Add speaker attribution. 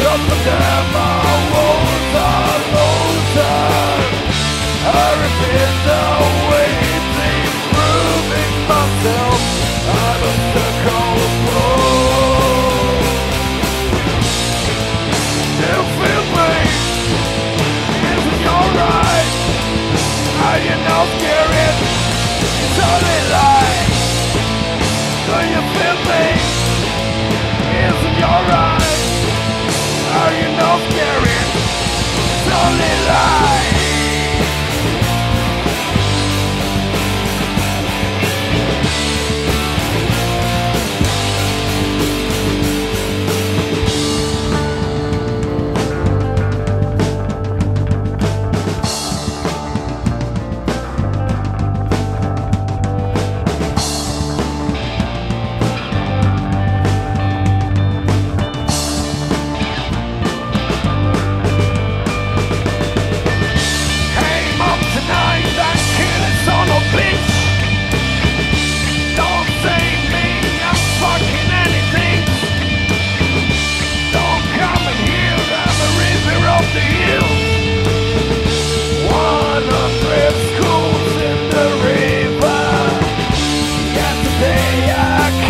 Speaker 1: Just the devil. back.